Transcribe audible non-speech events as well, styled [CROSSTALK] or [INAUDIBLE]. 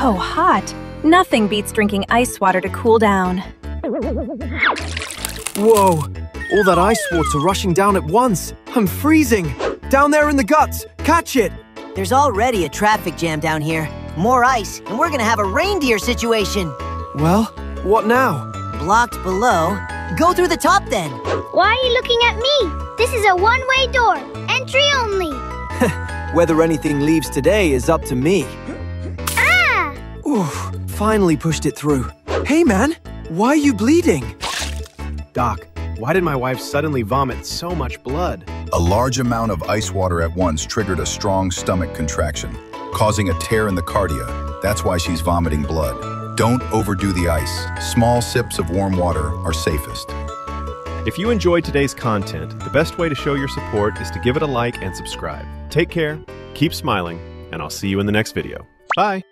so hot. Nothing beats drinking ice water to cool down. Whoa! All that ice water rushing down at once. I'm freezing. Down there in the guts. Catch it. There's already a traffic jam down here. More ice, and we're gonna have a reindeer situation. Well, what now? Blocked below. Go through the top then. Why are you looking at me? This is a one-way door. Entry only. [LAUGHS] Whether anything leaves today is up to me. Oof, finally pushed it through. Hey man, why are you bleeding? Doc, why did my wife suddenly vomit so much blood? A large amount of ice water at once triggered a strong stomach contraction, causing a tear in the cardia. That's why she's vomiting blood. Don't overdo the ice. Small sips of warm water are safest. If you enjoyed today's content, the best way to show your support is to give it a like and subscribe. Take care, keep smiling, and I'll see you in the next video. Bye!